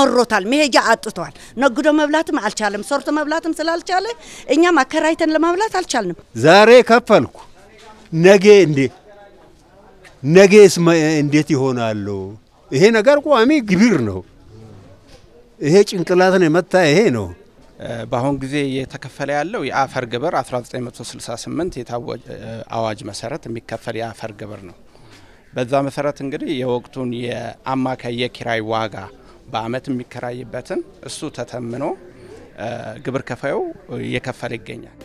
መሮታል፣ መሄጃ አጥቷል። ነግዶ መብላትም አልቻለም። ሰርቶ መብላትም ስላልቻለ እኛም አከራይተን ለማብላት አልቻልንም። ዛሬ ከፈልኩ ነገ እንዴ ነገስ እንዴት ይሆናሉ? ይሄ ነገር ቋሚ ግብር ነው። ይሄ ጭንቅላትን የመታ ይሄ ነው። በአሁን ጊዜ እየተከፈለ ያለው የአፈር ግብር 1968 የታወጀ አዋጅ መሰረት የሚከፈል የአፈር ግብር ነው። በዛ መሰረት እንግዲህ የወቅቱን የአማካይ የኪራይ ዋጋ በአመት የሚከራይበትን እሱ ተተምኖ ግብር ከፋዩ እየከፈለ ይገኛል።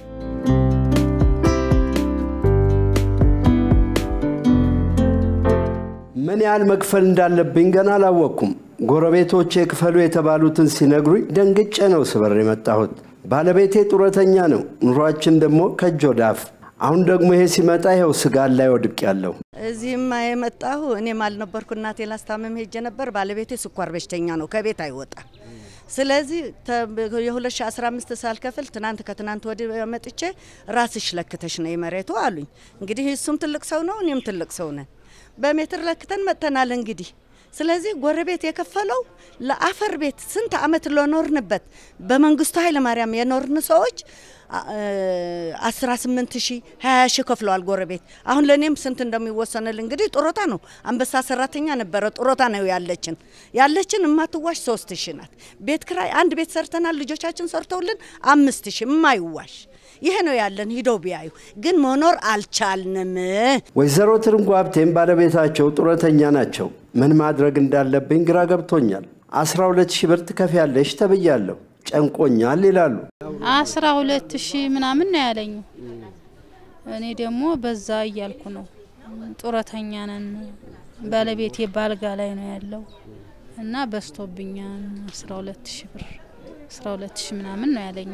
ምን ያህል መክፈል እንዳለብኝ ገና አላወቅኩም። ጎረቤቶቼ ክፈሉ የተባሉትን ሲነግሩኝ ደንግጬ ነው ስበር የመጣሁት። ባለቤቴ ጡረተኛ ነው፣ ኑሯችን ደግሞ ከእጅ ወደ አፍ። አሁን ደግሞ ይሄ ሲመጣ ይኸው ስጋት ላይ ወድቅ ያለሁ። እዚህማ የመጣሁ እኔም አልነበርኩ እናቴ ላስታመም ሄጄ ነበር። ባለቤቴ ስኳር በሽተኛ ነው፣ ከቤት አይወጣም። ስለዚህ የ2015 ሳልከፍል ትናንት ከትናንት ወዲህ መጥቼ ራስሽ ለክተሽ ነው የመሬቱ አሉኝ። እንግዲህ እሱም ትልቅ ሰው ነው፣ እኔም ትልቅ ሰው ነን። በሜትር ለክተን መጥተናል እንግዲህ ስለዚህ ጎረቤት የከፈለው ለአፈር ቤት ስንት አመት ለኖርንበት በመንግስቱ ኃይለ ማርያም የኖርን ሰዎች 18 ሺህ 20 ሺህ ከፍለዋል ጎረቤት። አሁን ለእኔም ስንት እንደሚወሰንል እንግዲህ ጡረታ ነው። አንበሳ ሰራተኛ ነበረ ጡረታ ነው ያለችን ያለችን እማትዋሽ ሶስት ሺህ ናት። ቤት ክራይ አንድ ቤት ሰርተናል ልጆቻችን ሰርተውልን አምስት ሺህ የማይዋሽ ይሄ ነው ያለን። ሂደው ቢያዩ ግን መኖር አልቻልንም። ወይዘሮ ትርንጎ ሀብቴም ባለቤታቸው ጡረተኛ ናቸው። ምን ማድረግ እንዳለብኝ ግራ ገብቶኛል። 12 ሺህ ብር ትከፍያለሽ ተብያለሁ። ጨንቆኛል ይላሉ። አስራ ሁለት ሺህ ምናምን ነው ያለኝ። እኔ ደግሞ በዛ እያልኩ ነው። ጡረተኛ ነን። ባለቤቴ ባልጋ ላይ ነው ያለው እና በስቶብኛል። አስራ ሁለት ሺህ ብር አስራ ሁለት ሺህ ምናምን ነው ያለኝ።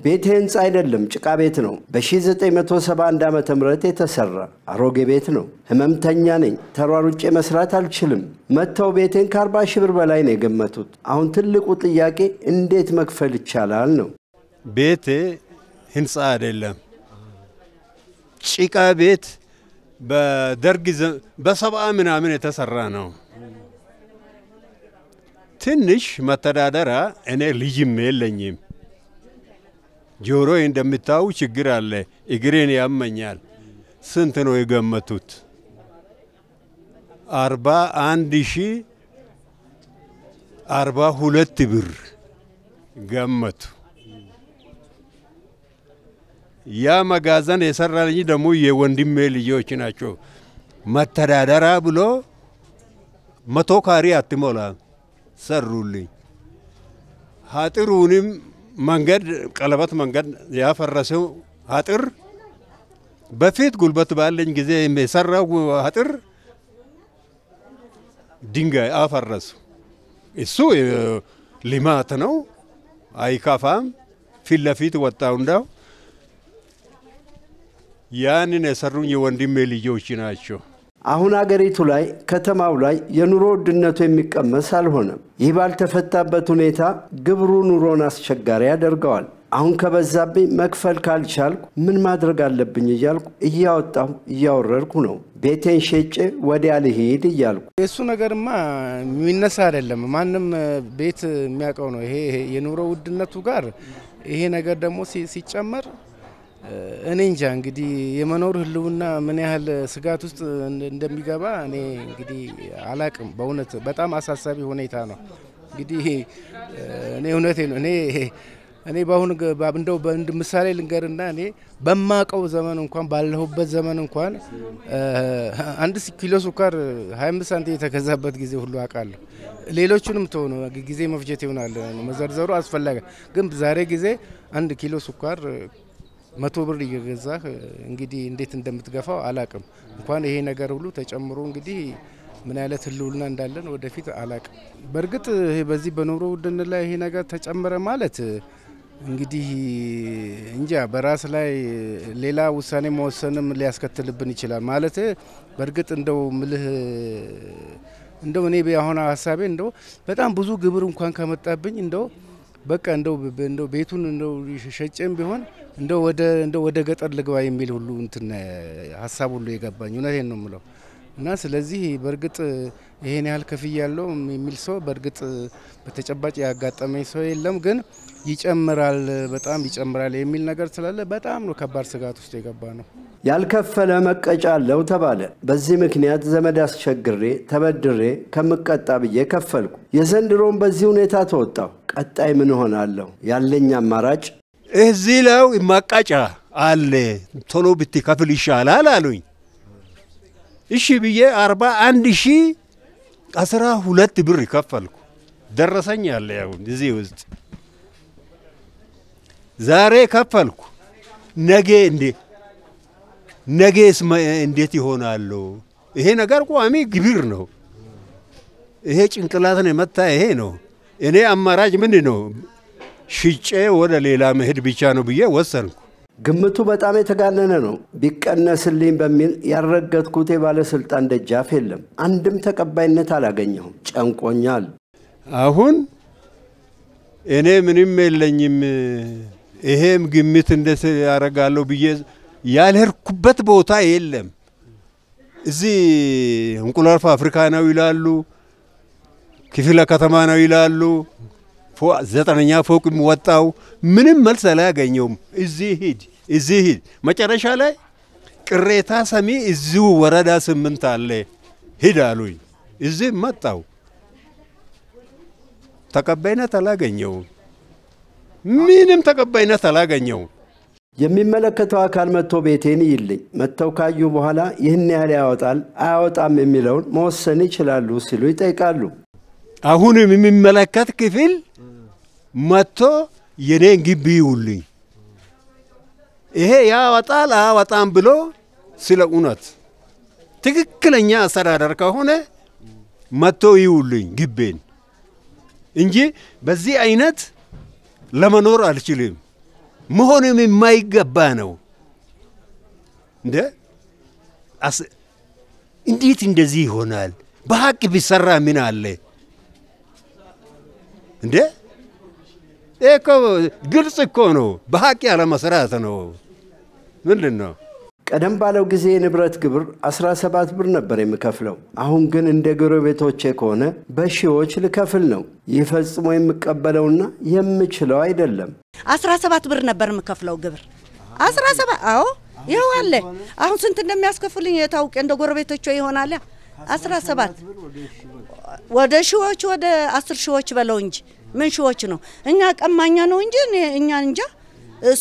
ቤቴ ህንፃ አይደለም ጭቃ ቤት ነው። በ1971 ዓ ም የተሰራ አሮጌ ቤት ነው። ህመምተኛ ነኝ። ተሯሩጬ መስራት አልችልም። መጥተው ቤቴን ከ40 ሺህ ብር በላይ ነው የገመቱት። አሁን ትልቁ ጥያቄ እንዴት መክፈል ይቻላል ነው። ቤት ህንፃ አይደለም ጭቃ ቤት በደርግ በሰብአ ምናምን የተሰራ ነው። ትንሽ መተዳደሪያ እኔ ልጅም የለኝም። ጆሮ እንደምታዩ ችግር አለ። እግሬን ያመኛል። ስንት ነው የገመቱት? አርባ አንድ ሺ አርባ ሁለት ብር ገመቱ። ያ መጋዘን የሰራልኝ ደግሞ የወንድሜ ልጆች ናቸው። መተዳደሪያ ብሎ መቶ ካሪ አትሞላ ሰሩልኝ። አጥሩንም መንገድ ቀለበት መንገድ ያፈረሰው አጥር በፊት ጉልበት ባለኝ ጊዜ የሰራው አጥር ድንጋይ አፈረሱ። እሱ ልማት ነው፣ አይከፋም። ፊት ለፊት ወጣው እንዳው ያንን የሰሩኝ የወንድሜ ልጆች ናቸው። አሁን አገሪቱ ላይ ከተማው ላይ የኑሮ ውድነቱ የሚቀመስ አልሆነም። ይህ ባልተፈታበት ሁኔታ ግብሩ ኑሮን አስቸጋሪ ያደርገዋል። አሁን ከበዛብኝ መክፈል ካልቻልኩ ምን ማድረግ አለብኝ እያልኩ እያወጣሁ እያወረድኩ ነው። ቤቴን ሸጬ ወዲያ ልሂድ እያልኩ የእሱ ነገርማ የሚነሳ አይደለም። ማንም ቤት የሚያውቀው ነው። ይሄ የኑሮ ውድነቱ ጋር ይሄ ነገር ደግሞ ሲጨመር እኔ እንጃ እንግዲህ የመኖር ህልውና ምን ያህል ስጋት ውስጥ እንደሚገባ እኔ እንግዲህ አላቅም። በእውነት በጣም አሳሳቢ ሁኔታ ነው። እንግዲህ እኔ እውነቴ ነው እኔ እኔ በአሁኑ እንደው ምሳሌ ልንገርና እኔ በማቀው ዘመን እንኳን ባለሁበት ዘመን እንኳን አንድ ኪሎ ስኳር 25 ሳንቲም የተገዛበት ጊዜ ሁሉ አውቃለሁ። ሌሎቹንም ተሆኑ ጊዜ መፍጀት ይሆናል መዘርዘሩ አስፈላጊ ግን ዛሬ ጊዜ አንድ ኪሎ ስኳር መቶ ብር እየገዛህ እንግዲህ እንዴት እንደምትገፋው አላቅም። እንኳን ይሄ ነገር ሁሉ ተጨምሮ እንግዲህ ምን አይነት ህልውና እንዳለን ወደፊት አላቅም። በእርግጥ በዚህ በኑሮ ውድነት ላይ ይሄ ነገር ተጨመረ ማለት እንግዲህ እንጃ በራስ ላይ ሌላ ውሳኔ መወሰንም ሊያስከትልብን ይችላል። ማለት በእርግጥ እንደው ምልህ እንደው እኔ አሁን ሀሳቤ እንደው በጣም ብዙ ግብር እንኳን ከመጣብኝ እንደው በቃ እንደው እንደው ቤቱን እንደው ሸጬም ቢሆን እንደው ወደ እንደው ወደ ገጠር ልግባ የሚል ሁሉ እንትን ሀሳብ ሁሉ የገባኝ እውነቴን ነው የምለው። እና ስለዚህ በእርግጥ ይሄን ያህል ክፍያ ያለው የሚል ሰው በእርግጥ በተጨባጭ ያጋጠመኝ ሰው የለም። ግን ይጨምራል፣ በጣም ይጨምራል የሚል ነገር ስላለ በጣም ነው ከባድ ስጋት ውስጥ የገባ ነው። ያልከፈለ መቀጫ አለው ተባለ። በዚህ ምክንያት ዘመድ አስቸግሬ ተበድሬ ከምቀጣ ብዬ ከፈልኩ። የዘንድሮውን በዚህ ሁኔታ ተወጣሁ። ቀጣይ ምን እሆናለሁ? ያለኝ አማራጭ እዚህ ለው ማቃጫ አለ ቶሎ ብትከፍል ይሻላል አሉኝ። እሺ ብዬ አርባ አንድ ሺ አስራ ሁለት ብር ከፈልኩ። ደረሰኝ አለ አሁን እዚህ ውስጥ ዛሬ ከፈልኩ። ነገ እንዴ ነገስ እንዴት ይሆናሉ? ይሄ ነገር ቋሚ ግብር ነው። ይሄ ጭንቅላትን የመታ ይሄ ነው። እኔ አማራጭ ምንድን ነው? ሽጬ ወደ ሌላ መሄድ ብቻ ነው ብዬ ወሰንኩ። ግምቱ በጣም የተጋነነ ነው። ቢቀነስልኝ በሚል ያልረገጥኩት የባለሥልጣን ደጃፍ የለም። አንድም ተቀባይነት አላገኘሁም። ጨንቆኛል። አሁን እኔ ምንም የለኝም። ይሄም ግምት እንዴት ያደርጋለሁ ብዬ ያልሄድኩበት ቦታ የለም። እዚህ እንቁላል ፋብሪካ ነው ይላሉ፣ ክፍለ ከተማ ነው ይላሉ። ዘጠነኛ ፎቅ ወጣው፣ ምንም መልስ አላገኘውም። እዚህ ሂድ፣ እዚህ ሂድ። መጨረሻ ላይ ቅሬታ ሰሚ እዚሁ ወረዳ ስምንት አለ ሂድ አሉኝ። እዚህ መጣው፣ ተቀባይነት አላገኘውም። ምንም ተቀባይነት አላገኘውም። የሚመለከተው አካል መጥቶ ቤቴን ይልኝ መጥተው ካዩ በኋላ ይህን ያህል ያወጣል አያወጣም የሚለውን መወሰን ይችላሉ ሲሉ ይጠይቃሉ። አሁንም የሚመለከት ክፍል መጥቶ የኔን ግቢ ይውልኝ፣ ይሄ ያወጣል አያወጣም ብሎ ስለ እውነት ትክክለኛ አስተዳደር ከሆነ መጥቶ ይውልኝ ግቤን እንጂ በዚህ አይነት ለመኖር አልችልም። መሆንም የማይገባ ነው። እንደ እንዴት እንደዚህ ይሆናል? በሀቅ ቢሰራ ምን አለ እንዴ? እኮ ግልጽ እኮ ነው። በሀቅ ያለ መስራት ነው። ምንድን ነው? ቀደም ባለው ጊዜ የንብረት ግብር 17 ብር ነበር የምከፍለው። አሁን ግን እንደ ጎረቤቶቼ ከሆነ በሺዎች ልከፍል ነው። ይህ ፈጽሞ የምቀበለውና የምችለው አይደለም። 17 ብር ነበር የምከፍለው ግብር 17 አዎ ይኸው አለ። አሁን ስንት እንደሚያስከፍልኝ የታውቄ እንደ ጎረቤቶቿ ይሆናል። 17 ወደ ሺዎች ወደ አስር ሺዎች በለው እንጂ ምን ሺዎች ነው? እኛ ቀማኛ ነው እንጂ እኛ እንጃ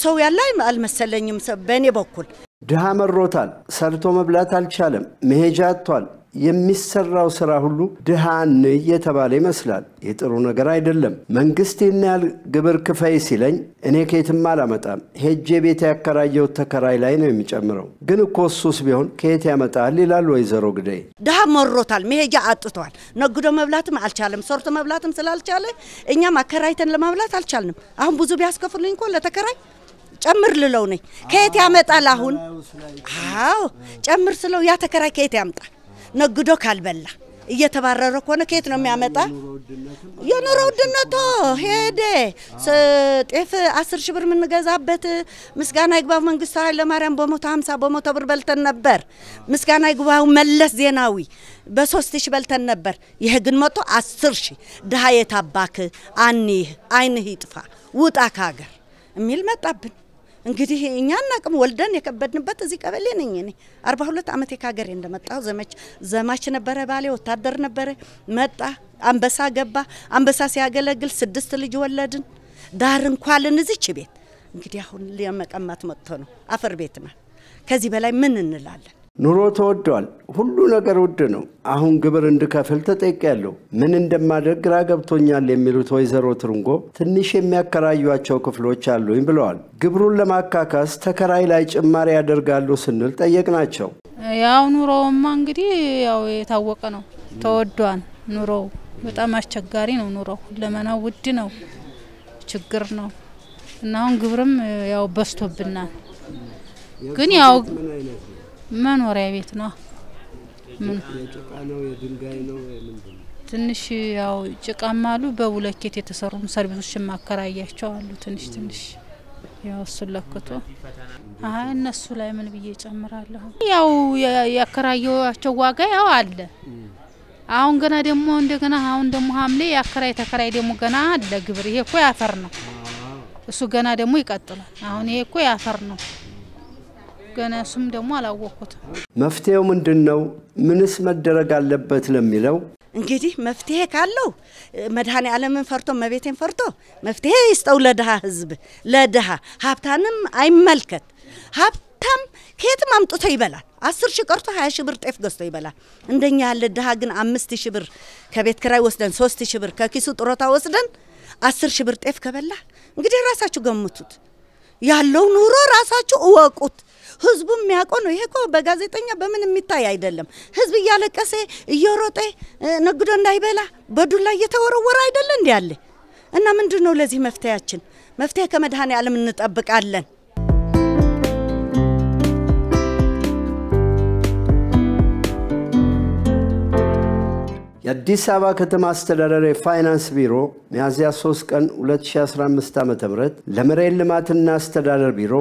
ሰው ያለ አልመሰለኝም በእኔ በኩል ድሃ መሮታል። ሰርቶ መብላት አልቻለም። መሄጃ አጥቷል። የሚሰራው ስራ ሁሉ ድሃ እንይ እየተባለ ይመስላል። ይህ ጥሩ ነገር አይደለም። መንግስት ይህን ያህል ግብር ክፈይ ሲለኝ እኔ ከየትም አላመጣም። ሄጄ ቤት ያከራየሁት ተከራይ ላይ ነው የሚጨምረው። ግን እኮ እሱስ ቢሆን ከየት ያመጣል ይላሉ ወይዘሮ ግደይ። ድሃ መሮታል። መሄጃ አጥቷል። ነግዶ መብላትም አልቻለም። ሰርቶ መብላትም ስላልቻለ እኛም አከራይተን ለማብላት አልቻልንም። አሁን ብዙ ቢያስከፍሉኝ እኮ ለተከራይ ጨምር ልለው ነኝ። ከየት ያመጣል አሁን? አዎ ጨምር ስለው ያ ተከራይ ከየት ያምጣል? ነግዶ ካልበላ እየተባረረ ከሆነ ከየት ነው የሚያመጣ? የኑሮ ውድነቱ ሄደ። ጤፍ አስር ሺህ ብር የምንገዛበት ምስጋና ይግባው መንግስቱ ኃይለማርያም በመቶ ሀምሳ በመቶ ብር በልተን ነበር። ምስጋና ይግባው መለስ ዜናዊ በሶስት ሺህ በልተን ነበር። ይህ ግን መቶ አስር ሺህ ድሃ የታባክ አኒህ አይንህ ይጥፋ ውጣ ከሀገር የሚል መጣብን። እንግዲህ እኛ እናቅም ወልደን የከበድንበት እዚህ ቀበሌ ነኝ እኔ። አርባ ሁለት ዓመቴ ከሀገሬ እንደመጣሁ ዘመች ዘማች ነበረ ባሌ ወታደር ነበረ። መጣ አንበሳ ገባ። አንበሳ ሲያገለግል ስድስት ልጅ ወለድን። ዳር እንኳልን እዚች ቤት። እንግዲህ አሁን ለመቀማት መጥቶ ነው። አፈር ቤት ናት። ከዚህ በላይ ምን እንላለን ኑሮ ተወዷል። ሁሉ ነገር ውድ ነው። አሁን ግብር እንድከፍል ተጠይቄያለሁ። ምን እንደማደርግ ግራ ገብቶኛል የሚሉት ወይዘሮ ትርንጎ ትንሽ የሚያከራዩቸው ክፍሎች አሉኝ ብለዋል። ግብሩን ለማካካስ ተከራይ ላይ ጭማሪ ያደርጋሉ ስንል ጠየቅናቸው። ያው ኑሮውማ እንግዲህ ያው የታወቀ ነው። ተወዷን ኑሮው በጣም አስቸጋሪ ነው። ኑሮው ለመናው ውድ ነው፣ ችግር ነው እና አሁን ግብርም ያው በዝቶብናል። ግን ያው መኖሪያ ቤት ነው። ትንሽ ያው ጭቃም አሉ። በቡለኬት የተሰሩ ሰርቪሶች ማከራያቸው አሉ። ትንሽ ትንሽ ያው እሱን ለክቶ አይ እነሱ ላይ ምን ብዬ ጨምራለሁ። ያው ያከራየዋቸው ዋጋ ያው አለ። አሁን ገና ደግሞ እንደገና አሁን ደግሞ ሐምሌ የአከራይ ተከራይ ደግሞ ገና አለ ግብር። ይሄ እኮ ያፈር ነው። እሱ ገና ደግሞ ይቀጥላል። አሁን ይሄ እኮ ያፈር ነው። ገና እሱም ደግሞ አላወቅኩትም። መፍትሄው ምንድን ነው? ምንስ መደረግ አለበት ለሚለው እንግዲህ መፍትሄ ካለው መድኃኔ ዓለምን ፈርቶ መቤቴን ፈርቶ መፍትሄ ይስጠው ለድሃ ህዝብ፣ ለድሃ ሀብታንም አይመልከት። ሀብታም ከየትም አምጥቶ ይበላል። አስር ሺህ ቀርቶ ሀያ ሺህ ብር ጤፍ ገዝቶ ይበላል። እንደኛ ያለ ድሃ ግን አምስት ሺህ ብር ከቤት ክራይ ወስደን ሶስት ሺህ ብር ከኪሱ ጥሮታ ወስደን አስር ሺህ ብር ጤፍ ከበላ እንግዲህ ራሳችሁ ገምቱት። ያለው ኑሮ ራሳችሁ እወቁት። ህዝቡ የሚያውቀው ነው። ይሄ እኮ በጋዜጠኛ በምን የሚታይ አይደለም። ህዝብ እያለቀሰ እየሮጠ ነግዶ እንዳይበላ በዱላ እየተወረወረ አይደለ እንዲ ያለ እና ምንድን ነው ለዚህ መፍትሄያችን? መፍትሄ ከመድኃኔ ዓለም እንጠብቃለን። የአዲስ አበባ ከተማ አስተዳደር የፋይናንስ ቢሮ ሚያዝያ 3 ቀን 2015 ዓ ም ለመሬት ልማትና አስተዳደር ቢሮ፣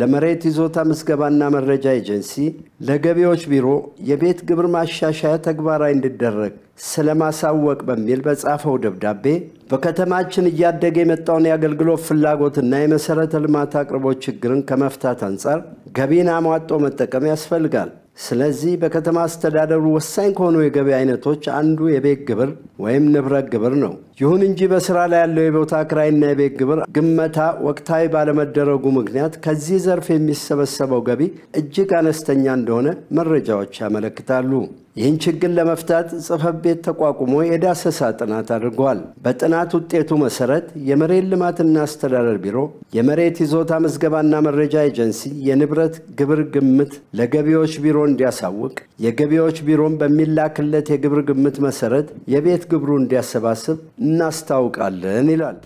ለመሬት ይዞታ ምዝገባና መረጃ ኤጀንሲ፣ ለገቢዎች ቢሮ የቤት ግብር ማሻሻያ ተግባራዊ እንዲደረግ ስለማሳወቅ በሚል በጻፈው ደብዳቤ በከተማችን እያደገ የመጣውን የአገልግሎት ፍላጎትና የመሠረተ ልማት አቅርቦት ችግርን ከመፍታት አንጻር ገቢን አሟጦ መጠቀም ያስፈልጋል። ስለዚህ በከተማ አስተዳደሩ ወሳኝ ከሆኑ የገቢ አይነቶች አንዱ የቤት ግብር ወይም ንብረት ግብር ነው። ይሁን እንጂ በስራ ላይ ያለው የቦታ ክራይና የቤት ግብር ግመታ ወቅታዊ ባለመደረጉ ምክንያት ከዚህ ዘርፍ የሚሰበሰበው ገቢ እጅግ አነስተኛ እንደሆነ መረጃዎች ያመለክታሉ። ይህን ችግር ለመፍታት ጽሕፈት ቤት ተቋቁሞ የዳሰሳ ጥናት አድርጓል። በጥናት ውጤቱ መሰረት የመሬት ልማትና አስተዳደር ቢሮ፣ የመሬት ይዞታ ምዝገባና መረጃ ኤጀንሲ የንብረት ግብር ግምት ለገቢዎች ቢሮ እንዲያሳውቅ፣ የገቢዎች ቢሮን በሚላክለት የግብር ግምት መሰረት የቤት ግብሩ እንዲያሰባስብ እናስታውቃለን ይላል።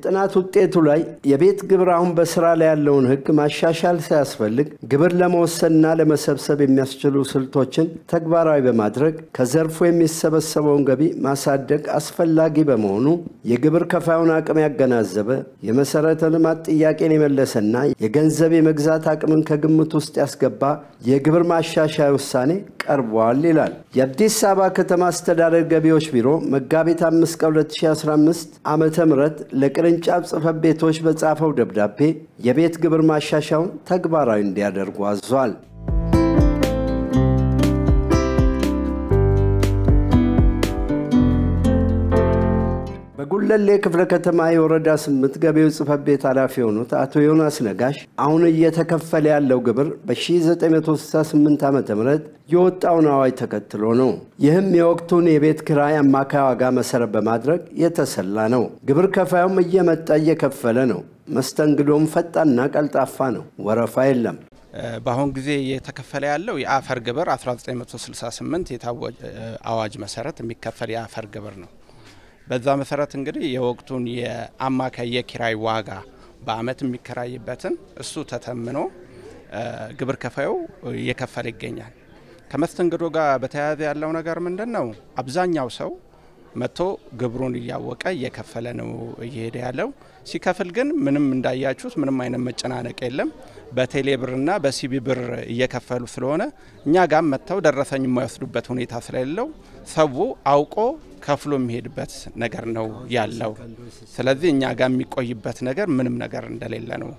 የጥናት ውጤቱ ላይ የቤት ግብር አሁን በስራ ላይ ያለውን ሕግ ማሻሻል ሳያስፈልግ ግብር ለመወሰንና ለመሰብሰብ የሚያስችሉ ስልቶችን ተግባራዊ በማድረግ ከዘርፉ የሚሰበሰበውን ገቢ ማሳደግ አስፈላጊ በመሆኑ የግብር ከፋዩን አቅም ያገናዘበ የመሰረተ ልማት ጥያቄን የመለሰና የገንዘብ የመግዛት አቅምን ከግምት ውስጥ ያስገባ የግብር ማሻሻያ ውሳኔ ቀርቧል ይላል። የአዲስ አበባ ከተማ አስተዳደር ገቢዎች ቢሮ መጋቢት 5 ቀን 2015 ዓ ም ለቅርንጫፍ ጽሕፈት ቤቶች በጻፈው ደብዳቤ የቤት ግብር ማሻሻያውን ተግባራዊ እንዲያደርጉ አዟል። በጉለሌ ክፍለ ከተማ የወረዳ ስምንት ገቢዎች ጽሕፈት ቤት ኃላፊ የሆኑት አቶ ዮናስ ነጋሽ አሁን እየተከፈለ ያለው ግብር በ1968 ዓ ም የወጣውን አዋጅ ተከትሎ ነው። ይህም የወቅቱን የቤት ኪራይ አማካይ ዋጋ መሰረት በማድረግ የተሰላ ነው። ግብር ከፋዩም እየመጣ እየከፈለ ነው። መስተንግዶም ፈጣንና ቀልጣፋ ነው። ወረፋ የለም። በአሁን ጊዜ እየተከፈለ ያለው የአፈር ግብር 1968 የታወጀ አዋጅ መሰረት የሚከፈል የአፈር ግብር ነው። በዛ መሰረት እንግዲህ የወቅቱን የአማካይ የኪራይ ዋጋ በአመት የሚከራይበትን እሱ ተተምኖ ግብር ከፋዩ እየከፈለ ይገኛል። ከመስተንግዶ ጋር በተያያዘ ያለው ነገር ምንድን ነው? አብዛኛው ሰው መጥቶ ግብሩን እያወቀ እየከፈለ ነው እየሄደ ያለው። ሲከፍል ግን ምንም እንዳያችሁት ምንም አይነት መጨናነቅ የለም። በቴሌ ብርና በሲቢ ብር እየከፈሉ ስለሆነ እኛ ጋም መጥተው ደረሰኝ የማይወስዱበት ሁኔታ ስለሌለው ሰው አውቆ ከፍሎ የሚሄድበት ነገር ነው ያለው። ስለዚህ እኛ ጋር የሚቆይበት ነገር ምንም ነገር እንደሌለ ነው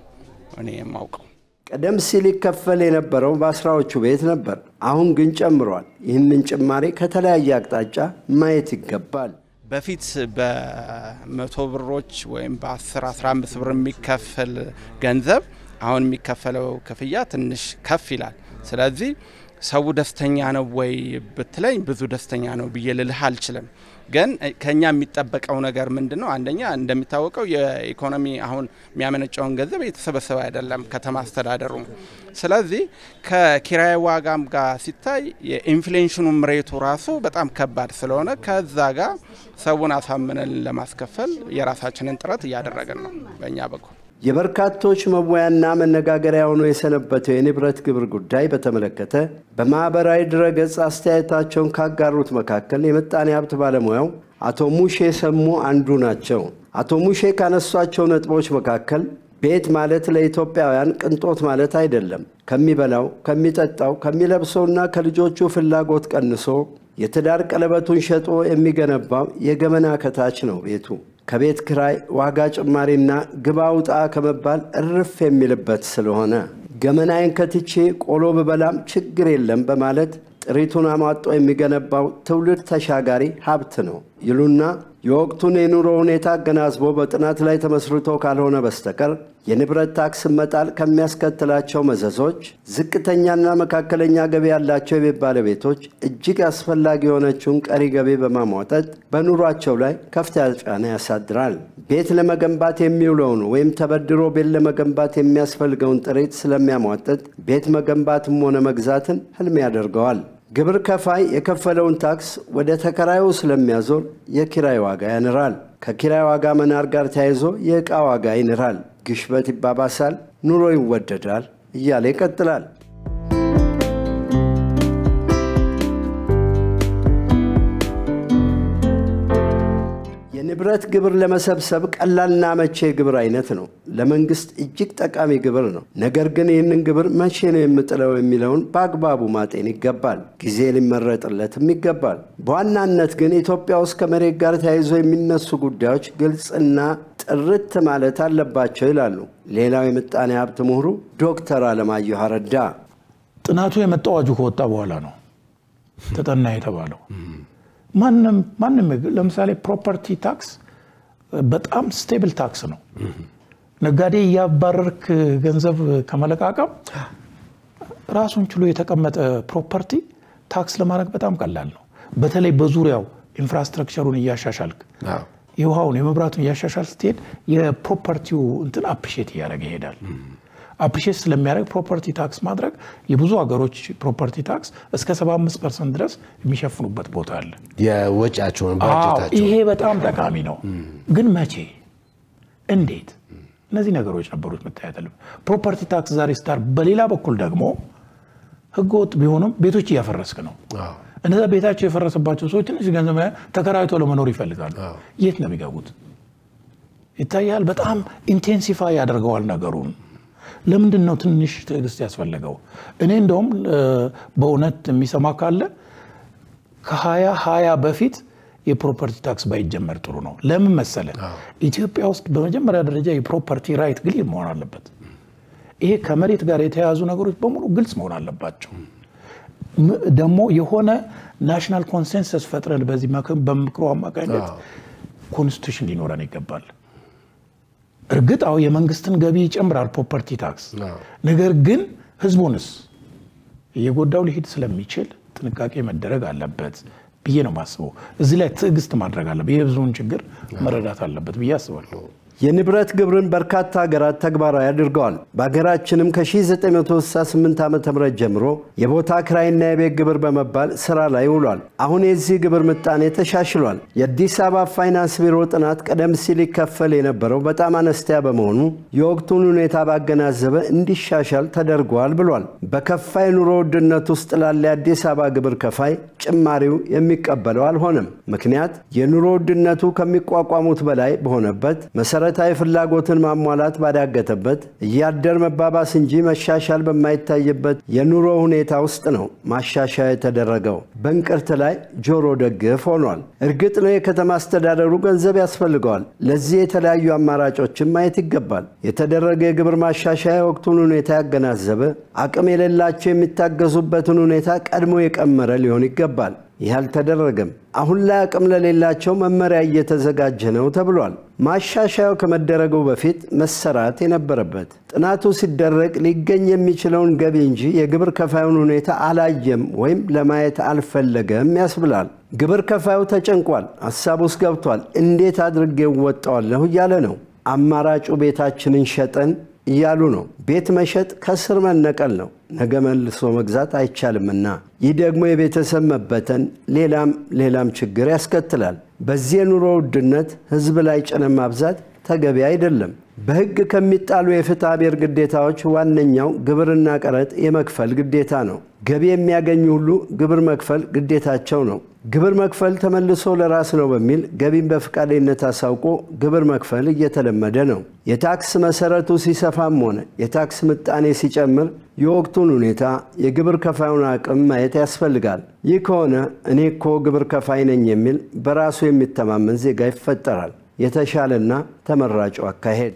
እኔ የማውቀው። ቀደም ሲል ይከፈል የነበረው በአስራዎቹ ቤት ነበር። አሁን ግን ጨምሯል። ይህንን ጭማሪ ከተለያየ አቅጣጫ ማየት ይገባል። በፊት በመቶ ብሮች ወይም በ10 15 ብር የሚከፈል ገንዘብ አሁን የሚከፈለው ክፍያ ትንሽ ከፍ ይላል። ስለዚህ ሰው ደስተኛ ነው ወይ ብትለኝ ብዙ ደስተኛ ነው ብዬ ልልህ አልችልም። ግን ከኛ የሚጠበቀው ነገር ምንድን ነው? አንደኛ እንደሚታወቀው የኢኮኖሚ አሁን የሚያመነጨውን ገንዘብ እየተሰበሰበ አይደለም ከተማ አስተዳደሩ። ስለዚህ ከኪራይ ዋጋም ጋር ሲታይ የኢንፍሌሽኑም ሬቱ ራሱ በጣም ከባድ ስለሆነ ከዛ ጋር ሰውን አሳምነን ለማስከፈል የራሳችንን ጥረት እያደረግን ነው በእኛ በኩል። የበርካቶች መወያና መነጋገሪያ ሆኖ የሰነበተው የንብረት ግብር ጉዳይ በተመለከተ በማኅበራዊ ድረገጽ አስተያየታቸውን ካጋሩት መካከል የምጣኔ ሀብት ባለሙያው አቶ ሙሼ ሰሙ አንዱ ናቸው። አቶ ሙሼ ካነሷቸው ነጥቦች መካከል ቤት ማለት ለኢትዮጵያውያን ቅንጦት ማለት አይደለም። ከሚበላው፣ ከሚጠጣው፣ ከሚለብሰውና ከልጆቹ ፍላጎት ቀንሶ የትዳር ቀለበቱን ሸጦ የሚገነባው የገመና ከታች ነው ቤቱ። ከቤት ክራይ ዋጋ ጭማሪና ግባ ውጣ ከመባል እርፍ የሚልበት ስለሆነ ገመናዬን ከትቼ ቆሎ ብበላም ችግር የለም በማለት ጥሪቱን አሟጦ የሚገነባው ትውልድ ተሻጋሪ ሀብት ነው ይሉና የወቅቱን የኑሮ ሁኔታ አገናዝቦ በጥናት ላይ ተመስርቶ ካልሆነ በስተቀር የንብረት ታክስ መጣል ከሚያስከትላቸው መዘዞች ዝቅተኛና መካከለኛ ገቢ ያላቸው የቤት ባለቤቶች እጅግ አስፈላጊ የሆነችውን ቀሪ ገቢ በማሟጠጥ በኑሯቸው ላይ ከፍተኛ ጫና ያሳድራል። ቤት ለመገንባት የሚውለውን ወይም ተበድሮ ቤት ለመገንባት የሚያስፈልገውን ጥሪት ስለሚያሟጠጥ ቤት መገንባትም ሆነ መግዛትን ህልም ያደርገዋል። ግብር ከፋይ የከፈለውን ታክስ ወደ ተከራዩ ስለሚያዞር የኪራይ ዋጋ ያንራል። ከኪራይ ዋጋ መናር ጋር ተያይዞ የዕቃ ዋጋ ይንራል። ግሽበት ይባባሳል፣ ኑሮ ይወደዳል እያለ ይቀጥላል። የንብረት ግብር ለመሰብሰብ ቀላልና መቼ የግብር አይነት ነው። ለመንግስት እጅግ ጠቃሚ ግብር ነው። ነገር ግን ይህንን ግብር መቼ ነው የምጥለው የሚለውን በአግባቡ ማጤን ይገባል። ጊዜ ሊመረጥለትም ይገባል። በዋናነት ግን ኢትዮጵያ ውስጥ ከመሬት ጋር ተያይዞ የሚነሱ ጉዳዮች ግልጽና ጥርት ማለት አለባቸው ይላሉ ሌላው የምጣኔ ሀብት ምሁሩ ዶክተር አለማየሁ አረዳ። ጥናቱ የመጣው አዋጁ ከወጣ በኋላ ነው ተጠና የተባለው። ማንም ማንም ለምሳሌ property tax በጣም stable tax ነው። ነጋዴ እያባረርክ ገንዘብ ከመለቃቀም ራሱን ችሎ የተቀመጠ property tax ለማድረግ በጣም ቀላል ነው። በተለይ በዙሪያው infrastructure ኡን እያሻሻልክ የውሃውን የመብራቱን እያሻሻልክ ስትሄድ የ property ው እንትን appreciate እያደረገ ይሄዳል። appreciate ስለሚያደርግ property tax ማድረግ የብዙ ሀገሮች property tax እስከ 75 percent ድረስ የሚሸፍኑበት ቦታ አለ። የወጪያቸውን ይሄ በጣም ጠቃሚ ነው። ግን መቼ፣ እንዴት? እነዚህ ነገሮች ነበሩት መታየት አለበት። property tax ዛሬ start፣ በሌላ በኩል ደግሞ ህገወጥ ቢሆኑም ቤቶች እያፈረስክ ነው። እነዛ ቤታቸው የፈረሰባቸው ሰዎች ትንሽ ገንዘብ ተከራይቶ ለመኖር ይፈልጋሉ። የት ነው የሚገቡት? ይታያል። በጣም intensify ያደርገዋል ነገሩን። ለምንድን ነው ትንሽ ትዕግስት ያስፈለገው? እኔ እንደውም በእውነት የሚሰማ ካለ ከሀያ ሀያ በፊት የ property tax ባይጀመር ጥሩ ነው። ለምን መሰለ? ኢትዮጵያ ውስጥ በመጀመሪያ ደረጃ የ property right ግልጽ መሆን አለበት። ይሄ ከመሬት ጋር የተያያዙ ነገሮች በሙሉ ግልጽ መሆን አለባቸው። ደግሞ የሆነ national consensus ፈጥረን በዚህ በምክክሮ አማካኝነት constitution ሊኖረን ይገባል። እርግጥ አዎ የመንግስትን ገቢ ይጨምራል property tax። ነገር ግን ህዝቡንስ እየጎዳው ሊሄድ ስለሚችል ጥንቃቄ መደረግ አለበት ብዬ ነው የማስበው። እዚህ ላይ ትዕግስት ማድረግ አለበት። የህዝቡን ችግር መረዳት አለበት ብዬ አስባለሁ። የንብረት ግብርን በርካታ ሀገራት ተግባራዊ አድርገዋል። በሀገራችንም ከ1968 ዓ ም ጀምሮ የቦታ ክራይና የቤት ግብር በመባል ስራ ላይ ውሏል። አሁን የዚህ ግብር ምጣኔ ተሻሽሏል። የአዲስ አበባ ፋይናንስ ቢሮ ጥናት ቀደም ሲል ይከፈል የነበረው በጣም አነስተኛ በመሆኑ የወቅቱን ሁኔታ ባገናዘበ እንዲሻሻል ተደርጓል ብሏል። በከፋ የኑሮ ውድነት ውስጥ ላለ የአዲስ አበባ ግብር ከፋይ ጭማሪው የሚቀበለው አልሆነም። ምክንያት የኑሮ ውድነቱ ከሚቋቋሙት በላይ በሆነበት መሰረታዊ ፍላጎትን ማሟላት ባዳገተበት እያደር መባባስ እንጂ መሻሻል በማይታይበት የኑሮ ሁኔታ ውስጥ ነው ማሻሻያ የተደረገው። በእንቅርት ላይ ጆሮ ደግፍ ሆኗል። እርግጥ ነው የከተማ አስተዳደሩ ገንዘብ ያስፈልገዋል። ለዚህ የተለያዩ አማራጮችን ማየት ይገባል። የተደረገ የግብር ማሻሻያ የወቅቱን ሁኔታ ያገናዘበ፣ አቅም የሌላቸው የሚታገዙበትን ሁኔታ ቀድሞ የቀመረ ሊሆን ይገባል። ይህ አልተደረገም። አሁን ላይ አቅም ለሌላቸው መመሪያ እየተዘጋጀ ነው ተብሏል። ማሻሻያው ከመደረጉ በፊት መሰራት የነበረበት ጥናቱ ሲደረግ ሊገኝ የሚችለውን ገቢ እንጂ የግብር ከፋዩን ሁኔታ አላየም ወይም ለማየት አልፈለገም ያስብላል። ግብር ከፋዩ ተጨንቋል፣ ሀሳብ ውስጥ ገብቷል። እንዴት አድርጌ እወጣዋለሁ እያለ ነው። አማራጩ ቤታችንን ሸጠን እያሉ ነው። ቤት መሸጥ ከስር መነቀል ነው። ነገ መልሶ መግዛት አይቻልምና ይህ ደግሞ የቤተሰብ መበተን፣ ሌላም ሌላም ችግር ያስከትላል። በዚህ የኑሮ ውድነት ህዝብ ላይ ጭነት ማብዛት ተገቢ አይደለም። በሕግ ከሚጣሉ የፍትሐ ብሔር ግዴታዎች ዋነኛው ግብርና ቀረጥ የመክፈል ግዴታ ነው። ገቢ የሚያገኙ ሁሉ ግብር መክፈል ግዴታቸው ነው። ግብር መክፈል ተመልሶ ለራስ ነው በሚል ገቢን በፈቃደኝነት አሳውቆ ግብር መክፈል እየተለመደ ነው። የታክስ መሰረቱ ሲሰፋም ሆነ የታክስ ምጣኔ ሲጨምር የወቅቱን ሁኔታ፣ የግብር ከፋዩን አቅም ማየት ያስፈልጋል። ይህ ከሆነ እኔ እኮ ግብር ከፋይ ነኝ የሚል በራሱ የሚተማመን ዜጋ ይፈጠራል። የተሻለና ተመራጩ አካሄድ